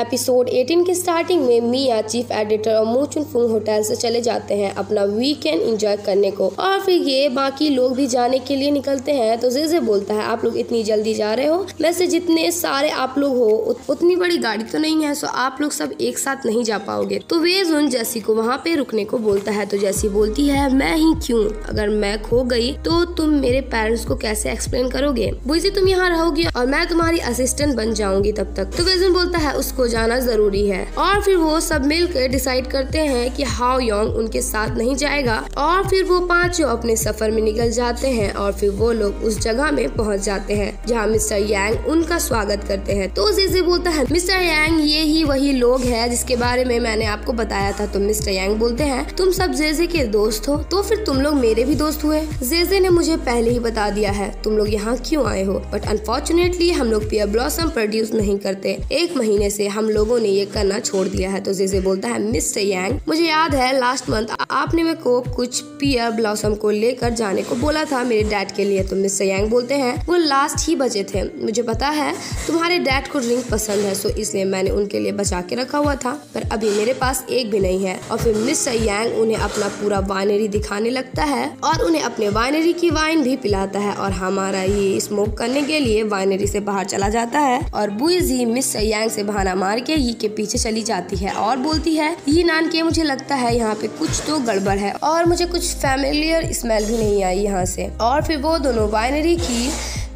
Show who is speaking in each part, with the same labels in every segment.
Speaker 1: Episode 18 की starting में मिया, chief editor और मोचुन फुंग होटल से चले जाते हैं अपना वीकेंड एंजॉय करने को। और फिर ये बाकी लोग भी जाने के लिए निकलते हैं तो जेजे बोलता है, आप लोग इतनी जल्दी जा रहे हो? वैसे जितने सारे आप लोग हो उतनी बड़ी गाड़ी तो नहीं है, सो आप लोग सब एक साथ नहीं जा पाओगे। तो वेजुन जैसी को वहाँ पे रुकने को बोलता है तो जैसी बोलती है, मैं ही क्यूँ? अगर मैं खो गई तो तुम मेरे पेरेंट्स को कैसे एक्सप्लेन करोगे? बुझी तुम यहाँ रहोगी और मैं तुम्हारी असिस्टेंट बन जाऊँगी तब तक। तो वेजुन बोलता है, उसको जाना ज़रूरी है। और फिर वो सब मिलकर डिसाइड करते हैं कि हाउ योंग उनके साथ नहीं जाएगा। और फिर वो पाँचों अपने सफ़र में निकल जाते हैं और फिर वो लोग उस जगह में पहुँच जाते हैं, जहाँ मिस्टर यांग उनका स्वागत करते हैं। तो जेजे बोलता है, मिस्टर यांग, ये ही वही लोग है जिसके बारे में मैंने आपको बताया था। तो मिस्टर यांग बोलते हैं, तुम सब जेजे के दोस्त हो तो फिर तुम लोग मेरे भी दोस्त हुए। जेजे ने मुझे पहले ही बता दिया है, तुम लोग यहाँ क्यों आए हो? बट अनफॉर्चुनेटली हम लोग पियर ब्लॉसम प्रोड्यूस नहीं करते। एक महीने से हम लोगों ने ये करना छोड़ दिया है। तो जेजे बोलता है मिस्टर यांग, मुझे याद है लास्ट मंथ आपने मेरे को कुछ पियर ब्लॉसम को लेकर जाने को बोला था मेरे डैड के लिए। तो मिस्टर यांग बोलते हैं, वो लास्ट ही बचे थे। मुझे पता है, तुम्हारे डैड को ड्रिंक पसंद है सो इसलिए मैंने उनके लिए बचा के रखा हुआ था। पर अभी मेरे पास एक भी नहीं है। और फिर मिस्टर यांग उन्हें अपना पूरा वाइनरी दिखाने लगता है और उन्हें अपने वाइनरी की वाइन भी पिलाता है और हमारा ये स्मोक करने के लिए वाइनरी से बाहर चला जाता है। और बुइजी मिस्टर यांग से बहाना मार के ही के पीछे चली जाती है और बोलती है, ये नान के मुझे लगता है यहाँ पे कुछ तो गड़बड़ है और मुझे कुछ फैमिलियर स्मेल भी नहीं आई यहाँ से। और फिर वो दोनों बाइनरी की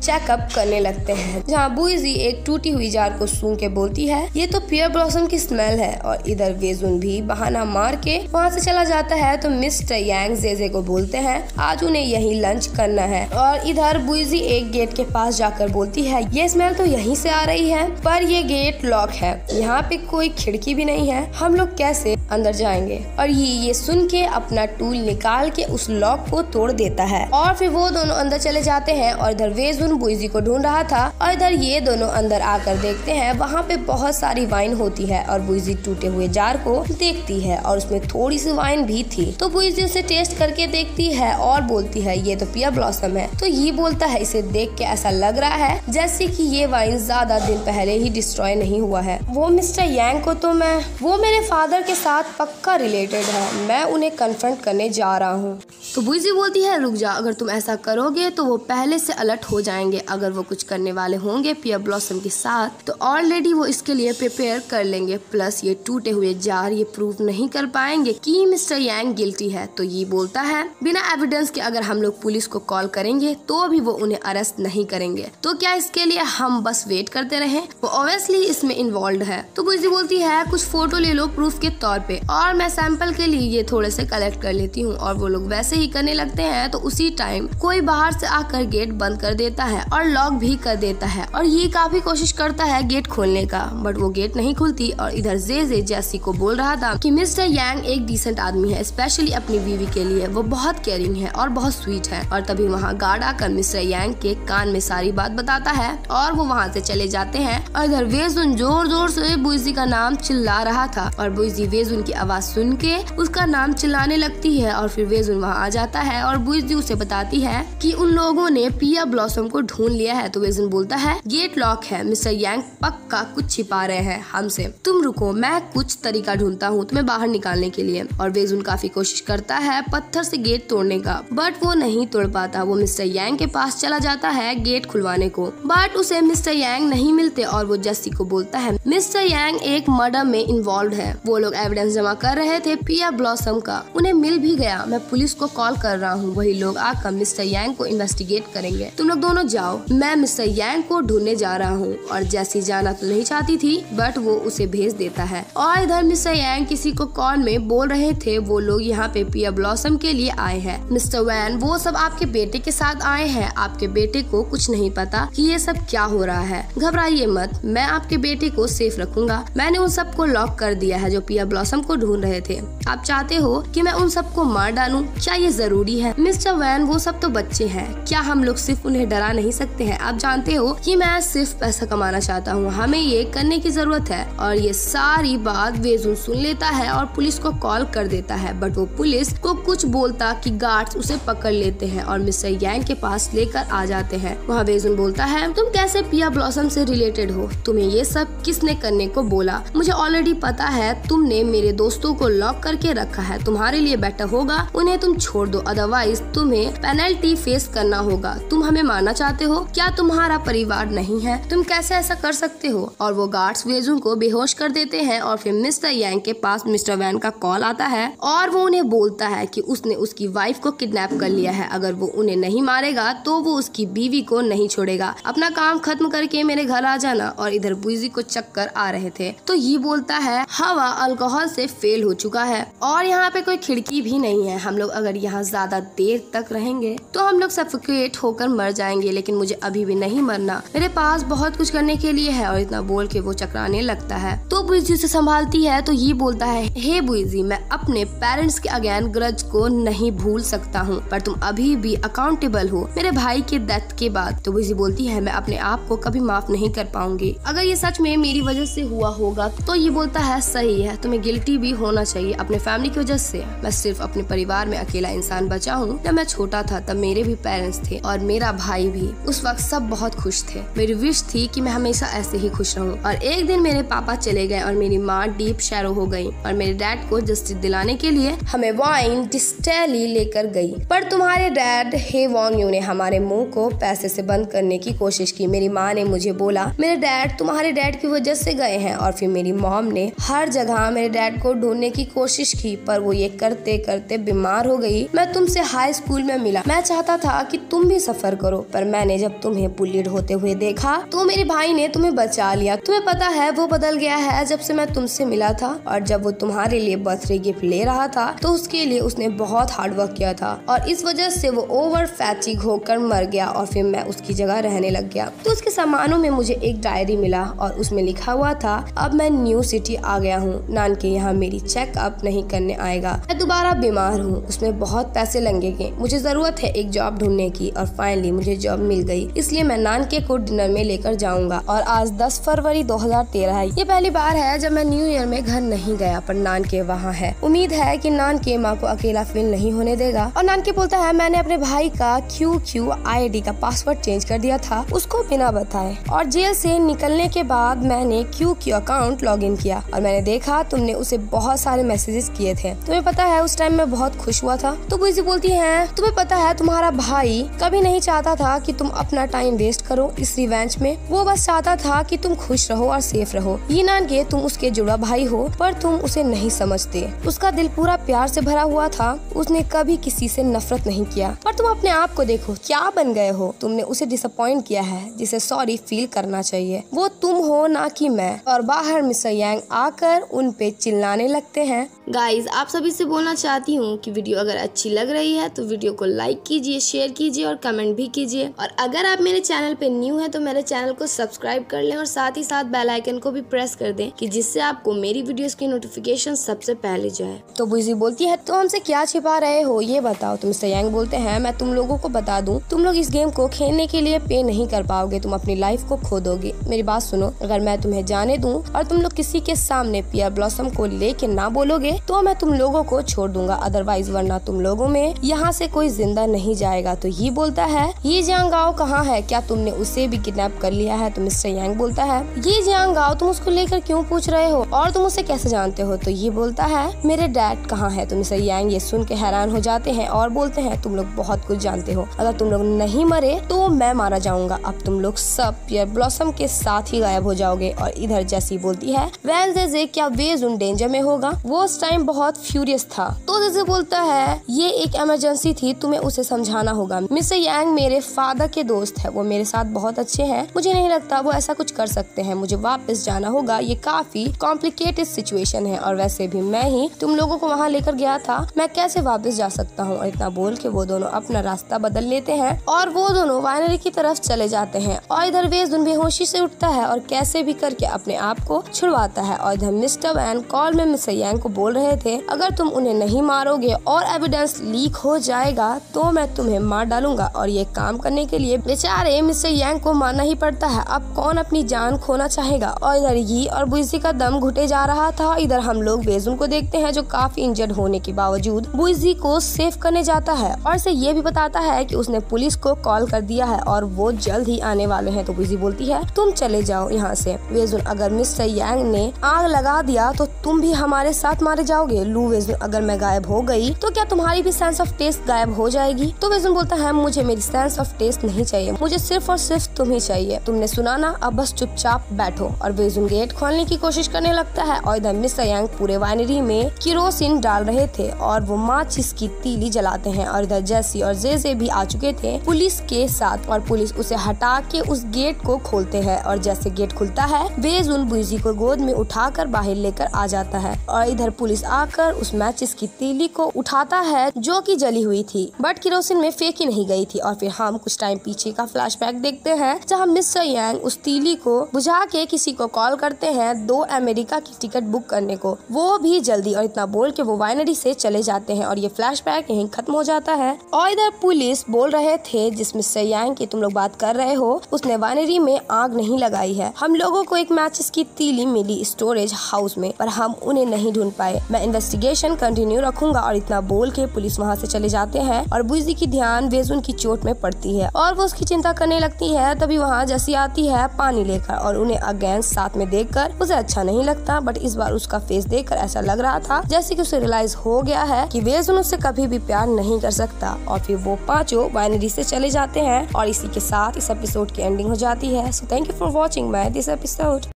Speaker 1: चेकअप करने लगते हैं। जहाँ बुइजी एक टूटी हुई जार को सूंघ के बोलती है, ये तो पियर ब्लॉसम की स्मेल है। और इधर वेजुन भी बहाना मार के वहाँ से चला जाता है तो मिस्टर यांग जेजे को बोलते हैं, आज उन्हें यही लंच करना है। और इधर बुईजी एक गेट के पास जाकर बोलती है, ये स्मेल तो यहीं से आ रही है, पर ये गेट लॉक है। यहाँ पे कोई खिड़की भी नहीं है। हम लोग कैसे अंदर जाएँगे? और ये ये सुन के अपना टूल निकाल के उस लॉक को तोड़ देता है। और फिर वो दोनों अंदर चले जाते हैं और इधर वेजुन बुइजी को ढूंढ रहा था और इधर ये दोनों अंदर आकर देखते हैं, वहाँ पे बहुत सारी वाइन होती है और बुइजी टूटे हुए जार को देखती है और उसमें थोड़ी सी वाइन भी थी। तो बुइजी उसे टेस्ट करके देखती है और बोलती है, ये तो पियर ब्लॉसम है। तो ये बोलता है, इसे देख के ऐसा लग रहा है जैसे की ये वाइन ज़्यादा दिन पहले ही डिस्ट्रॉय नहीं हुआ है। वो मिस्टर यांग को तो मैं, वो मेरे फादर के साथ पक्का रिलेटेड है। मैं उन्हें कन्फ्रंट करने जा रहा हूँ। तो बुइजी बोलती है, रुक जा, अगर तुम ऐसा करोगे तो वो पहले से अलर्ट हो जाएँगे। अगर वो कुछ करने वाले होंगे पियर ब्लॉसम के साथ तो ऑलरेडी वो इसके लिए प्रिपेयर कर लेंगे। प्लस ये टूटे हुए जार ये प्रूव नहीं कर पाएँगे कि मिस्टर यांग गिल्टी है। तो ये बोलता है, बिना एविडेंस के अगर हम लोग पुलिस को कॉल करेंगे तो भी वो उन्हें अरेस्ट नहीं करेंगे। तो क्या इसके लिए हम बस वेट करते रहे? वो ऑब्वियसली इसमें इन्वॉल्व है। तो बुइजी बोलती है, कुछ फ़ोटो ले लो प्रूफ के तौर पे। और मैं सैंपल के लिए ये थोड़े से कलेक्ट कर लेती हूँ। और वो लोग वैसे ही करने लगते हैं तो उसी टाइम कोई बाहर से आकर गेट बंद कर देता है। और लॉक भी कर देता है। और ये काफ़ी कोशिश करता है गेट खोलने का बट वो गेट नहीं खुलती और इधर जे जे जैसी को बोल रहा था कि मिस्टर यांग एक डिसेंट आदमी है स्पेशली अपनी बीवी के लिए। वो बहुत केयरिंग है और बहुत स्वीट है। और तभी वहाँ गार्ड आकर मिस्टर यांग के कान में सारी बात बताता है और वो वहाँ से चले जाते हैं। और इधर वेजुन ज़ोर ज़ोर से बुइजी का नाम चिल्ला रहा था और बुइजी वेजुन की आवाज़ सुन के उसका नाम चिल्लाने लगती है और फिर वेजुन वहाँ आ जाता है और बुइजी उसे बताती है कि उन लोगों ने पिया ब्लॉसम को ढूंढ लिया है तो वेजुन बोलता है गेट लॉक है मिस्टर यांग पक्का कुछ छिपा रहे हैं हमसे। तुम रुको, मैं कुछ तरीका ढूंढता हूँ तुम्हें बाहर निकालने के लिए। और वेजुन काफ़ी कोशिश करता है पत्थर से गेट तोड़ने का बट वो नहीं तोड़ पाता। वो मिस्टर यांग के पास चला जाता है गेट खुलवाने को बट उसे मिस्टर यांग नहीं मिलते और वो जस्सी को बोलता है मिस्टर यांग एक मर्डर में इन्वॉल्व है। वो लोग एविडेंस जमा कर रहे थे पिया ब्लॉसम का। उन्हें मिल भी गया। मैं पुलिस को कॉल कर रहा हूँ। वही लोग आकर मिस्टर यांग को इन्वेस्टिगेट करेंगे। तुम लोग दोनों जाओ, मैं मिस्टर यांग को ढूँढने जा रहा हूँ और जैसी जाना तो नहीं चाहती थी, बट वो उसे भेज देता है। और इधर मिस्टर यांग किसी को कॉल में बोल रहे थे, वो लोग यहाँ पे पिया ब्लॉसम के लिए आए हैं। मिस्टर वैन, वो सब आपके बेटे के साथ आए हैं। आपके बेटे को कुछ नहीं पता कि ये सब क्या हो रहा है। घबराइए मत, मैं आपके बेटे को सेफ़ रखूँगा। मैंने उन सबको लॉक कर दिया है जो पिया ब्लॉसम को ढूंढ रहे थे। आप चाहते हो कि मैं उन सबको मार डालूं? क्या ये ज़रूरी है? मिस्टर वैन, वो सब तो बच्चे हैं। क्या हम लोग सिर्फ़ उन्हें डरा नहीं सकते हैं। आप जानते हो कि मैं सिर्फ़ पैसा कमाना चाहता हूँ। हमें ये करने की ज़रूरत है और ये सारी बात वेजुन सुन लेता है और पुलिस को कॉल कर देता है। बट वो पुलिस को कुछ बोलता कि गार्ड्स उसे पकड़ लेते हैं और मिस्टर यांग के पास लेकर आ जाते हैं। वहाँ वेजुन बोलता है, तुम कैसे पिया ब्लॉसम से रिलेटेड हो? तुम्हें ये सब किसने करने को बोला? मुझे ऑलरेडी पता है तुमने मेरे दोस्तों को लॉक करके रखा है। तुम्हारे लिए बेटर होगा। उन्हें तुम छोड़ दो अदरवाइज़ तुम्हें पेनल्टी फेस करना होगा। तुम हमें मारना चाहते हो? क्या तुम्हारा परिवार नहीं है? तुम कैसे ऐसा कर सकते हो? और वो गार्ड्स वेजुन को बेहोश कर देते हैं और फिर मिस्टर यांग के पास मिस्टर वैन का कॉल आता है और वो उन्हें बोलता है कि उसने उसकी वाइफ को किडनैप कर लिया है। अगर वो उन्हें नहीं मारेगा तो वो उसकी बीवी को नहीं छोड़ेगा। अपना काम खत्म करके मेरे घर आ जाना। और इधर बुजी को चक्कर आ रहे थे। तो ये बोलता है, हवा अल्कोहल से फेल हो चुका है। और यहाँ पे कोई खिड़की भी नहीं है। हम लोग अगर यहाँ ज़्यादा देर तक रहेंगे तो हम लोग सफोकेट होकर मर जाएँगे। लेकिन मुझे अभी भी नहीं मरना। मेरे पास बहुत कुछ करने के लिए है और इतना बोल के वो चकराने लगता है। तो बुइजी उसे संभालती है तो ये बोलता है, हे बुइजी, मैं अपने पेरेंट्स के अगेन ग्रज को नहीं भूल सकता हूँ, पर तुम अभी भी अकाउंटेबल हो मेरे भाई के डेथ के बाद। तो बुइजी बोलती है, मैं अपने आप को कभी माफ़ नहीं कर पाऊँगी। अगर ये सच में मेरी वजह से हुआ होगा तो ये बोलता है, सही है, तुम्हें गिल्टी भी होना चाहिए अपने फैमिली की वजह से। मैं सिर्फ़ अपने परिवार में अकेला इंसान बचा हूँ, जब मैं छोटा था, तब मेरे भी पेरेंट्स थे और मेरा भाई भी उस वक्त सब बहुत खुश थे। मेरी विश थी कि मैं हमेशा ऐसे ही खुश रहूँ। और एक दिन मेरे पापा चले गए और मेरी माँ डीप शैरो हो गई और मेरे डैड को जस्टिस दिलाने के लिए हमें वाइन डिस्टेली लेकर गई। पर तुम्हारे डैड हे वॉन्ग यू ने हमारे मुँह को पैसे से बंद करने की कोशिश की। मेरी माँ ने मुझे बोला, मेरे डैड तुम्हारे डैड की वजह से गए हैं। और फिर मेरी मॉम ने हर जगह मेरे डैड को ढूँढने की कोशिश की, पर वो ये करते करते बीमार हो गई। मैं तुमसे हाई स्कूल में मिला। मैं चाहता था कि तुम भी सफ़र करो, पर मैंने जब तुम्हें बुलिड होते हुए देखा तो मेरे भाई ने तुम्हें बचा लिया। तुम्हें पता है, वो बदल गया है जब से मैं तुमसे मिला था। और जब वो तुम्हारे लिए बर्थडे गिफ्ट ले रहा था तो उसके लिए उसने बहुत हार्ड वर्क किया था। और इस वजह से वो ओवर फैटिक होकर मर गया और फिर मैं उसकी जगह रहने लग गया। तो उसके सामानों में मुझे एक डायरी मिला और उसमें लिखा हुआ था, अब मैं न्यू सिटी आ गया हूँ। नान के यहाँ मेरी चेकअप नहीं करने आएगा। मैं दोबारा बीमार हूँ। उसमें बहुत पैसे लगेंगे मुझे ज़रूरत है एक जॉब ढूँढने की और फाइनली मुझे जॉब मिल गई। इसलिए मैं नान के को डिनर में लेकर जाऊँगा और आज 10 फरवरी 2013 है। ये पहली बार है जब मैं न्यू ईयर में घर नहीं गया, पर नान के वहाँ है। उम्मीद है कि नान के माँ को अकेला फील नहीं होने देगा। और नान के बोलता है, मैंने अपने भाई का क्यू क्यू आई डी का पासवर्ड चेंज कर दिया था, उसको बिना बताए। और जेल से निकलने के बाद मैंने Q Q account log in किया और मैंने देखा तुमने उसे बहुत सारे मैसेजेस किए थे। तुम्हें पता है, उस टाइम मैं बहुत खुश हुआ था। तो बुजी बोलती है, तुम्हें पता है, तुम्हारा भाई कभी नहीं चाहता था कि तुम अपना टाइम वेस्ट करो। इस रिवेंज में वो बस चाहता था कि तुम खुश रहो और सेफ़ रहो। ये नान के तुम उसके जुड़ा भाई हो, पर तुम उसे नहीं समझते। उसका दिल पूरा प्यार से भरा हुआ था। उसने कभी किसी से नफरत नहीं किया। पर तुम अपने आप को देखो, क्या बन गए हो? तुमने उसे डिसअपॉइंट किया है, जिसे सॉरी फील करना चाहिए। वो तुम हो ना कि मैं। और बाहर मिस्टर यांग आकर उन पे चिल्लाने लगते हैं। गाइज़ आप सभी से बोलना चाहती हूँ कि वीडियो अगर अच्छी लग रही है तो वीडियो को लाइक कीजिए शेयर कीजिए और कमेंट भी कीजिए। और अगर आप मेरे चैनल पे न्यू है तो मेरे चैनल को सब्सक्राइब कर लें और साथ ही साथ बेल आइकन को भी प्रेस कर दें कि जिससे आपको मेरी वीडियोस की नोटिफिकेशन सबसे पहले जाए तो बुजी बोलती है तो हमसे क्या छिपा रहे हो? ये बताओ, तुम सयांग बोलते हैं, मैं तुम लोगों को बता दूँ, तुम लोग इस गेम को खेलने के लिए पे नहीं कर पाओगे, तुम अपनी लाइफ को खो दोगे। मेरी बात सुनो, अगर मैं तुम्हें जाने दूँ और तुम लोग किसी के सामने पियर ब्लॉसम को लेके ना बोलोगे तो मैं तुम लोगों को छोड़ दूँगा। अदरवाइज़ वरना तुम लोगों में यहाँ से कोई ज़िंदा नहीं जाएगा। तो ये बोलता है, ये जियांग गाँव कहाँ है? क्या तुमने उसे भी किडनैप कर लिया है? तो मिस्टर यांग बोलता है, ये जियांग गाँव तुम उसको लेकर क्यों पूछ रहे हो? और तुम उसे कैसे जानते हो? तो ये बोलता है, मेरे डैड कहाँ है? तो मिस्टर यांग ये सुन के हैरान हो जाते हैं और बोलते हैं, तुम लोग बहुत कुछ जानते हो। अगर तुम लोग नहीं मरे तो मैं मारा जाऊँगा। अब तुम लोग सब पियर ब्लॉसम के साथ ही गायब हो जाओगे। और इधर जैसी बोलती है वेंसडे क्या वेज उन डेंजर में होगा? वो टाइम बहुत फ्यूरियस था। तो जैसे बोलता है, ये एक इमरजेंसी थी, तुम्हें उसे समझाना होगा। मिस्टर यांग मेरे फादर के दोस्त है। वो मेरे साथ बहुत अच्छे हैं। मुझे नहीं लगता वो ऐसा कुछ कर सकते हैं। मुझे वापस जाना होगा। ये काफ़ी कॉम्प्लिकेटेड सिचुएशन है। और वैसे भी मैं ही तुम लोगों को वहाँ लेकर गया था। मैं कैसे वापस जा सकता हूँ? और इतना बोल के वो दोनों अपना रास्ता बदल लेते हैं। और वो दोनों वाइनरी की तरफ़ चले जाते हैं। और इधर वेजुन बेहोशी से उठता है और कैसे भी करके अपने आप को छुड़वाता है। और इधर मिस्टर वैन कॉल में मिस्टर यांग को बोल रहे थे, अगर तुम उन्हें नहीं मारोगे और एविडेंस लीक हो जाएगा तो मैं तुम्हें मार डालूँगा और ये काम करने के लिए बेचारे मिस्टर यांग को मारना ही पड़ता है। अब कौन अपनी जान खोना चाहेगा? और इधर ये और बुइजी का दम घुटे जा रहा था। इधर हम लोग बेजुन को देखते हैं जो काफ़ी इंजर्ड होने के बावजूद बुइजी को सेफ़ करने जाता है। और इसे ये भी बताता है की उसने पुलिस को कॉल कर दिया है और वो जल्द ही आने वाले है। तो बुइजी बोलती है, तुम चले जाओ यहाँ से। बेजुन, अगर मिस्टर यांग ने आग लगा दिया तो तुम भी हमारे साथ मारे जाओगे? लू वेजुन अगर मैं गायब हो गई तो क्या तुम्हारी भी सेंस ऑफ़ टेस्ट गायब हो जाएगी? तो वेजुन बोलता है, मुझे मेरी सेंस ऑफ़ टेस्ट नहीं चाहिए। मुझे सिर्फ़ और सिर्फ़ तुम ही चाहिए। तुमने सुना ना? अब बस चुपचाप बैठो। और वेजुन गेट खोलने की कोशिश करने लगता है। और इधर मिस्टर यांग पूरे वाइनरी में किरोसिन डाल रहे थे और वो माचिस की तीली जलाते हैं। और इधर जैसी और जेजे भी आ चुके थे पुलिस के साथ। और पुलिस उसे हटा के उस गेट को खोलते हैं। और जैसे गेट खुलता है वेजुन बुइजी को गोद में उठाकर बाहर लेकर आ जाता है। और इधर पुलिस आकर उस मैचिस की तीली को उठाता है, जो कि जली हुई थी। बट किरोसिन में फेंकी नहीं गई थी और फिर हम कुछ टाइम पीछे का फ्लैशबैक देखते हैं, जहाँ मिस्टर यांग उस तीली को बुझा के किसी को कॉल करते हैं दो अमेरिका की टिकट बुक करने को। वो भी जल्दी और इतना बोल के वो वाइनरी से चले जाते हैं और ये फ्लैशबैक यहीं खत्म हो जाता है। और इधर पुलिस बोल रहे थे, जिस मिस्टर यांग की तुम लोग बात कर रहे हो, उसने वाइनरी में आग नहीं लगाई है। हम लोगों को एक मैचेस की तीली मिली स्टोरेज हाउस में, पर हम उन्हें नहीं ढूंढ पाए। मैं इन्वेस्टिगेशन कंटिन्यू रखूँगा और इतना बोल के पुलिस वहाँ से चले जाते हैं और बुजी की ध्यान वेजुन की चोट में पड़ती है और वो उसकी चिंता करने लगती है, तभी वहाँ जैसी आती है पानी लेकर और उन्हें अगेंस्ट साथ में देखकर उसे अच्छा नहीं लगता बट इस बार उसका फेस देखकर ऐसा लग रहा था जैसे की उसे रियलाइज़ हो गया है की वेजुन उससे कभी भी प्यार नहीं कर सकता और फिर वो पाँचों बाइनरी से चले जाते हैं और इसी के साथ इस एपिसोड की एंडिंग हो जाती है। So thank you for watching my this episode